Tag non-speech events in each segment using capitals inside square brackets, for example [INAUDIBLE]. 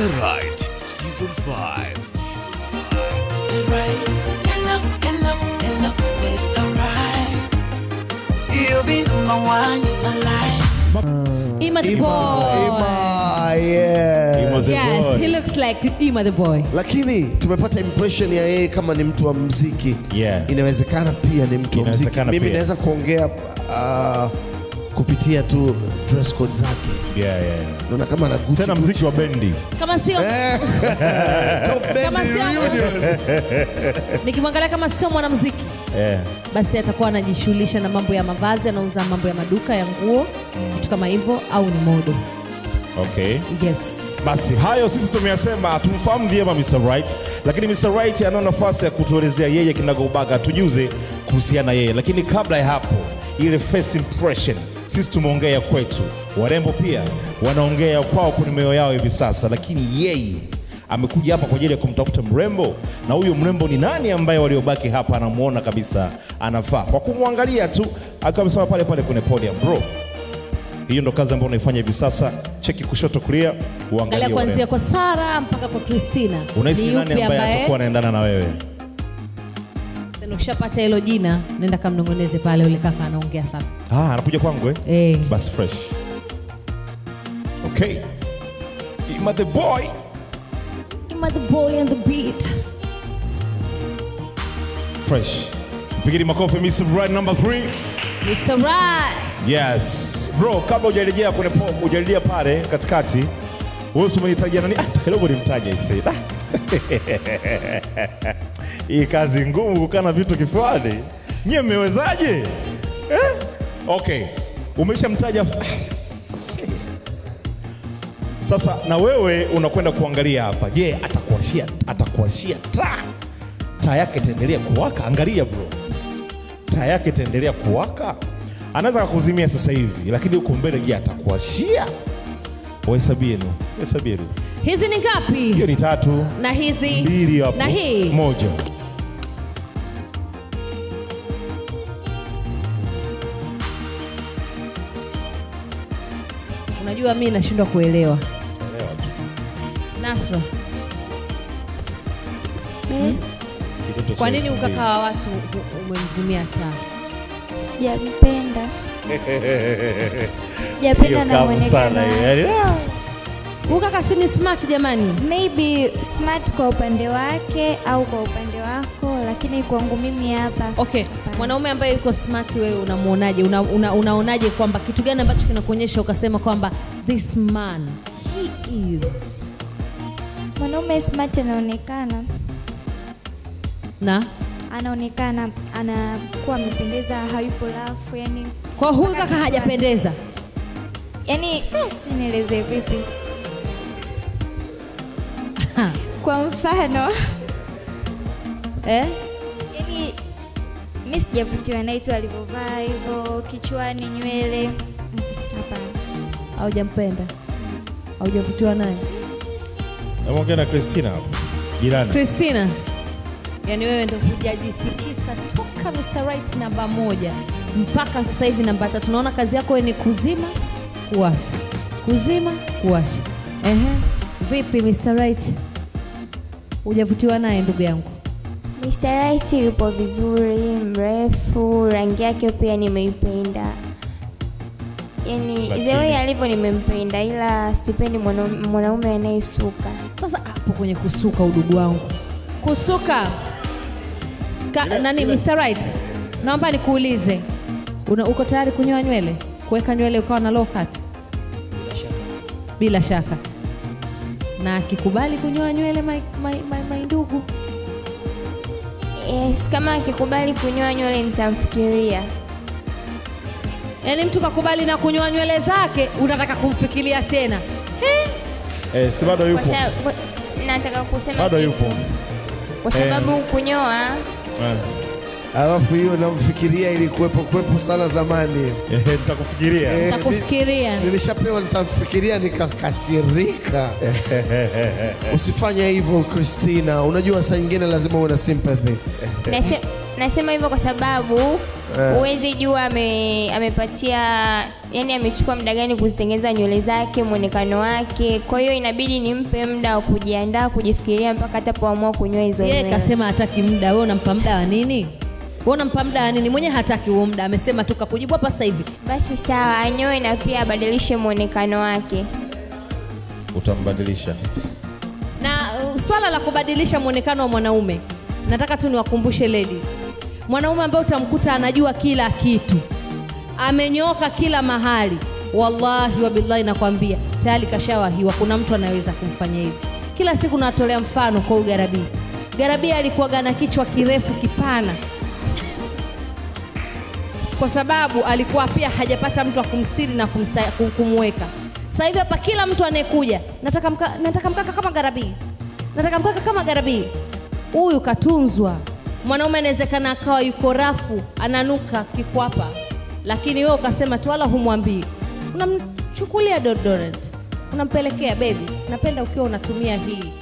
Mr. Right Season 5 Season 5 Right. Hello, hello, hello, Mr. Right. You'll be number one in my life. Ima the Ima, boy. Ima, yes. Ima the Yes, boy. he looks like Ima the boy. Lakini tumepata impression ya yeye kama ni mtu wa mziki. Yeah. Inawezekana pia ni mtu wa mziki. Inawezekana Mimi naweza kuongea uh, kupitia tu dress code zake. Yeah, yeah. Naona kama na Gucci. Tena mziki wa bendi. Kama sio [LAUGHS] Top bendi Kama sio- reunion. nikimwangalia kama sio mwanamuziki Yeah. basi atakuwa anajishughulisha na mambo ya mavazi, anauza mambo ya maduka ya nguo, kitu kama hivyo, au ni modo. Okay. Yes. Basi hayo sisi tumeyasema, tumfahamu vyema Mr. Right, lakini Mr. Right ana nafasi ya kutuelezea yeye kinagaubaga, tujuze kuhusiana na yeye. Lakini kabla ya hapo, ile first impression, sisi tumeongea kwetu, warembo pia wanaongea kwao kwenye mioyo yao hivi sasa, lakini yeye amekuja hapa kwa ajili ya kumtafuta mrembo, na huyo mrembo ni nani ambaye waliobaki hapa anamuona kabisa anafaa kwa kumwangalia tu, akiwa amesema pale pale kwenye podium bro. Hiyo ndo kazi ambayo unaifanya hivi sasa. Cheki kushoto kulia, uangalie kuanzia kwa Sara mpaka kwa Kristina, Unahisi ni nani ambaye atakuwa anaendana na wewe? Tena ukishapata hilo jina, nenda kamnong'oneze pale, ule kaka anaongea sana. Ah, anakuja kwangu eh? Eh. Basi fresh. Okay. Ima the boy. Ima the boy on the beat. Fresh. Mpigeni makofi Mr. Right number 3. Mr. Right. Yes. Bro, kabla hujarejea kwenye po, hujarejea pale katikati, wewe umenitajia nani? Ah, kidogo nimtaje ise. [LAUGHS] [LAUGHS] Hii kazi ngumu kukaa na vitu kifuani. Nyie mmewezaje? Eh? Okay. Umeshamtaja [LAUGHS] Sasa na wewe unakwenda kuangalia hapa. Je, atakuashia atakuashia taa? Taa yake itaendelea kuwaka? Angalia bro taa yake itaendelea kuwaka. Anaweza kakuzimia sasa hivi, lakini huko mbele, je, atakuashia? Wahesabieni, hesabieni. Hizi ni ngapi? Hiyo ni tatu, Na hizi mbili hapo, na hii moja. Unajua mi nashindwa kuelewa. Nasra, hmm? kwa nini ukaka wa ukakaa watu umemzimia taa? Sijampenda. [LAUGHS] Sijapenda na mwonekano. Si ni smart jamani. Maybe smart kwa upande wake au kwa upande wako, lakini kwangu mimi hapa. Okay, mwanaume ambaye yuko smart wewe unamuonaje? Una, una, unaonaje kwamba kitu gani ambacho kinakuonyesha ukasema kwamba this man he is? Mwanaume smart anaonekana. Na? Anaonekana anakuwa amependeza, hayupo lafu, yani kwa huyu kaka hajapendeza. yani sinielezee sijui [LAUGHS] Kwa mfano [LAUGHS] Eh? yani mi sijavutiwa naye tu alivyovaa hivyo, kichwani nywele hapana. Haujampenda? Haujavutiwa naye? Namwongea na Christina hapo. Jirani. Christina, yani wewe ndo hujajitikisa toka Mr. Right namba moja mpaka sasa hivi namba tatu. Naona kazi yako ni kuzima kuwasha, kuzima kuwasha. Ehe, vipi Mr. Right, hujavutiwa naye ndugu yangu? Mr. Right yupo vizuri, mrefu, rangi yake pia nimeipenda. Yaani the way alivyo nimempenda, ila sipendi mwanaume anayesuka. Sasa hapo kwenye kusuka, udugu wangu, kusuka Ka, nani Mr. Right, naomba nikuulize, una, uko tayari kunyoa nywele, kuweka nywele ukawa na low cut? Bila shaka, Bila shaka. Na akikubali kunyoa nywele my, my, my, my ndugu, Yes, kama akikubali kunyoa nywele nitamfikiria. yaani mtu kakubali na kunyoa nywele zake, unataka kumfikiria tena? Eh, si bado Kwa yupo. sababu nataka kusema Bado yupo. Kwa sababu kunyoa Eh, Alafu hiyo namfikiria ilikuwepo kwepo sana zamani. eh, nitakufikiria. Eh, Nitakufikiria. Nilishapewa nitamfikiria nikakasirika. Usifanye hivyo Christina, unajua saa nyingine lazima uwe na sympathy. nase, nasema hivyo kwa sababu huwezi jua ame, amepatia yani amechukua muda gani kuzitengeneza nywele zake mwonekano wake kwa hiyo inabidi nimpe muda wa kujiandaa kujifikiria mpaka atapoamua kunyoa hizo yeye kasema hataki muda wewe unampa muda wa nini wewe unampa muda nini mwenyewe hataki huo muda amesema tu kakujibu hapa sasa hivi. Basi sawa anyoe na pia abadilishe mwonekano wake. Utambadilisha. na uh, swala la kubadilisha mwonekano wa mwanaume nataka tu niwakumbushe ladies. Mwanaume ambaye utamkuta anajua kila kitu amenyoka kila mahali wallahi wabillahi nakwambia tayari kashawahiwa kuna mtu anaweza kumfanya hivi. Kila siku natolea mfano kwa huyu garabii. Garabii alikuwaga na kichwa kirefu kipana kwa sababu alikuwa pia hajapata mtu wa kumstiri na kumweka. Sasa hivi hapa kila mtu anayekuja nataka, mka, nataka mkaka kama garabii. Nataka mkaka kama garabii. Huyu katunzwa. Mwanaume anawezekana akawa yuko rafu ananuka kikwapa. Lakini wewe ukasema tu wala humwambii. Unamchukulia deodorant unampelekea bebi napenda ukiwa unatumia hii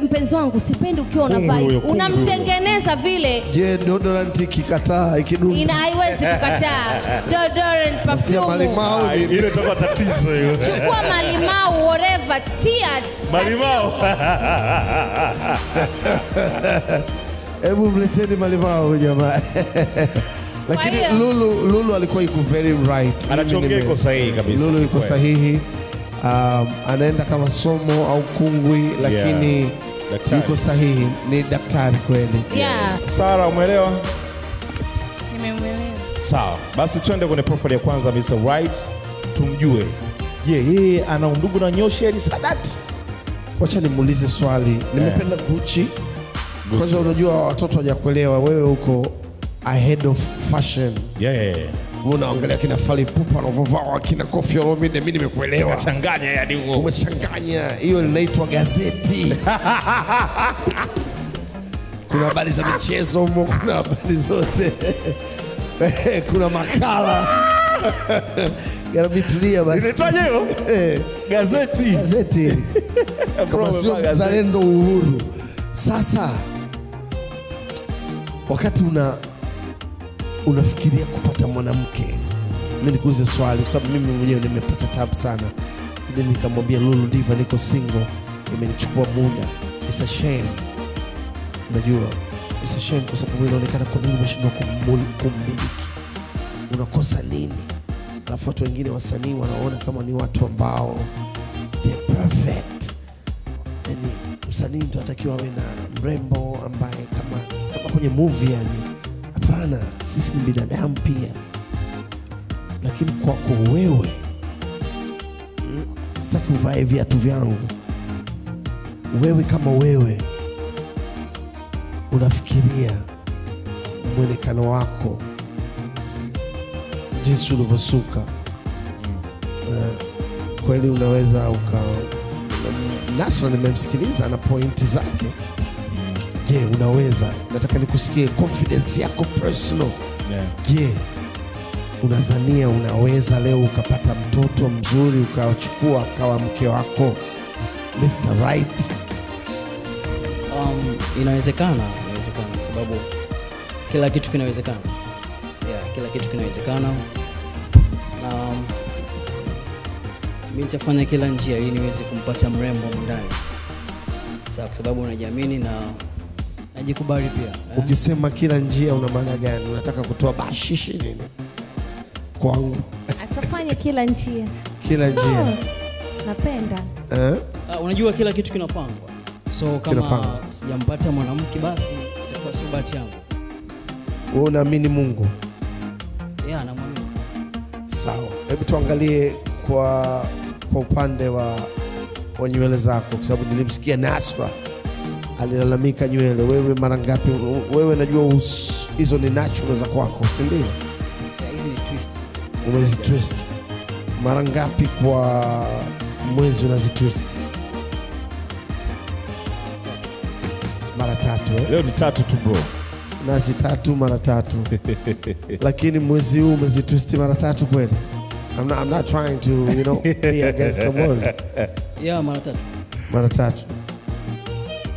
mpenzi wangu sipendi ukiwa unavaa unamtengeneza vile. Je deodorant ikikataa ikidumu ina haiwezi kukataa. Deodorant perfume. Malimao Ile toka tatizo hiyo. chukua malimau whatever tia. Malimau. [LAUGHS] Hebu mleteni malimau jamaa. [LAUGHS] Lakini lulu lulu alikuwa iko very right. Anachongea iko sahihi kabisa. lulu iko sahihi um, anaenda kama somo au kungwi lakini Yeah. Daktari. yuko sahihi ni daktari kweli yeah. Sara, umeelewa? Nimemwelewa. Sawa, basi twende kwenye profile ya kwanza Mr. Right, tumjue. Je, yeye ana undugu na Nyoshi Ali Sadat? wacha nimuulize swali nimependa guchi kwanza unajua watoto hawajakuelewa wewe huko ahead of fashion Yeah. Unaangalia kina Fally Ipupa wanavyovaa kina Koffi Olomide? Mimi nimekuelewa. Changanya yani huo. umechanganya. Hiyo linaitwa gazeti. Kuna habari za michezo humo kuna habari zote. [LAUGHS] Kuna makala. [LAUGHS] Yanabitulia basi. Inaitwaje hiyo? [LAUGHS] Eh, Gazeti. gazeti. Kama sio mzalendo uhuru. Sasa wakati una unafikiria kupata mwanamke? Mi nikuulize swali kwa sababu mimi mwenyewe nimepata tabu sana. Ili nikamwambia lulu diva niko single. Imenichukua muda. It's a shame. Unajua It's a shame kwa sababu inaonekana kwa nini umeshindwa kummiliki unakosa nini? Alafu watu wengine wasanii wanaona kama ni watu ambao they're perfect. Yani msanii ndo atakiwa awe na mrembo ambaye kama, kama kwenye movie yani hapana sisi ni binadamu pia. Lakini kwako wewe mm, sitaki uvae viatu vyangu. Wewe kama wewe unafikiria mwonekano wako jinsi ulivyosuka uh, kweli unaweza uka Nasra nimemsikiliza na pointi zake. Je, unaweza? Nataka nikusikie confidence yako personal. Yeah. Je, unadhania unaweza leo ukapata mtoto mzuri ukachukua akawa mke wako Mr. Right? Um, inawezekana, inawezekana kwa sababu kila kitu kinawezekana. Yeah, kila kitu kinawezekana. Na um, mi nitafanya kila njia ili niweze kumpata mrembo ndani. Sawa, kwa sababu najiamini na najikubali pia. eh. Ukisema kila njia una maana gani? Unataka kutoa bashishi nini? Kwangu atafanya kila njia kila njia Oh, napenda eh? Uh, unajua kila kitu kinapangwa. So kama sijampata mwanamke basi itakuwa sio bahati yangu. Wewe unaamini Mungu? Yeah, namwamini. Sawa, hebu tuangalie kwa, kwa upande wa, wa nywele zako, kwa sababu nilimsikia Nasra alilalamika nywele. Wewe mara ngapi? Wewe najua hizo ni natural za kwako, si ndio? Yeah, hizi ni twist. Umezi twist mara ngapi kwa mwezi unazitwist? Mara tatu eh? Leo ni tatu tu bro. nazi tatu mara tatu [LAUGHS] lakini mwezi huu umezitwisti mara tatu kweli I'm not, I'm not trying to you know, be against the world Yeah, mara tatu. mara tatu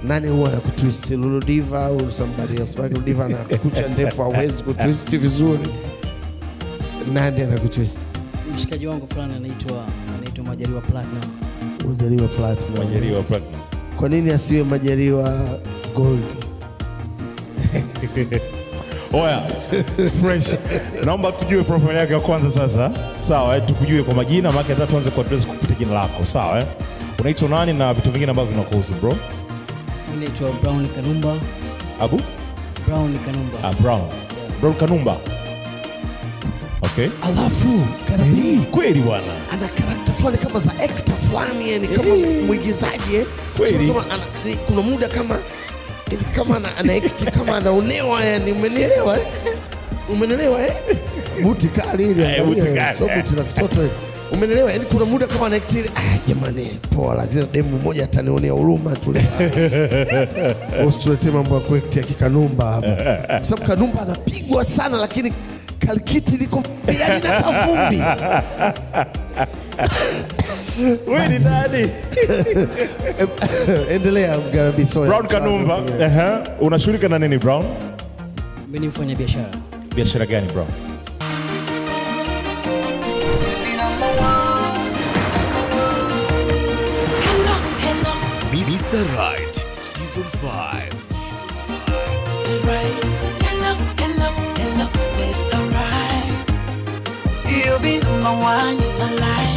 nani huwa anakutwist Lulu Diva au somebody else? Maana Lulu Diva ana kucha ndefu hawezi kutwist vizuri. Nani anakutwist? Mshikaji wangu fulani anaitwa anaitwa Majaliwa Platinum. Majaliwa Platinum. Majaliwa Platinum. Kwa nini asiwe Majaliwa Gold? Oya, fresh. Naomba tujue profile yake ya kwanza sasa. Sawa, eh, tukujue kwa majina, maana hata tuanze kwa address kupitia jina lako. Sawa, eh? Unaitwa nani na vitu vingine ambavyo vinakuhusu bro? Mimi naitwa Brown Kanumba. Abu? Brown Kanumba. Ah, Brown. Yeah. Brown Kanumba. Okay. Alafu hey, Kweli bwana. ana karakta fulani kama za actor fulani yani kama hey. mwigizaji eh. Kweli. Kama ana, kuna muda kama yani kama ana, ana act kama anaonewa yani umenielewa eh? Umenielewa eh? [LAUGHS] Buti kali ile Eh, buti kali, sio eh. buti la kitoto ile. Umenielewa yani kuna muda kama ile ah jamani poa lazima demu mmoja atanionea huruma tu Usituletee [LAUGHS] mambo ya kikanumba hapa. Kwa sababu kanumba anapigwa sana lakini kalikiti liko bila lina tavumbi. [LAUGHS] Wewe ni nani? [LAUGHS] Endelea Mgarabi, sorry. Brown Kanumba. Ehe. Unashughulika na nini Brown? Mimi ni mfanya biashara. Biashara gani Brown? Mr. Right, Season 5. Season 5. right. Hello, hello, hello, Mr. Right. You've been number one in my life.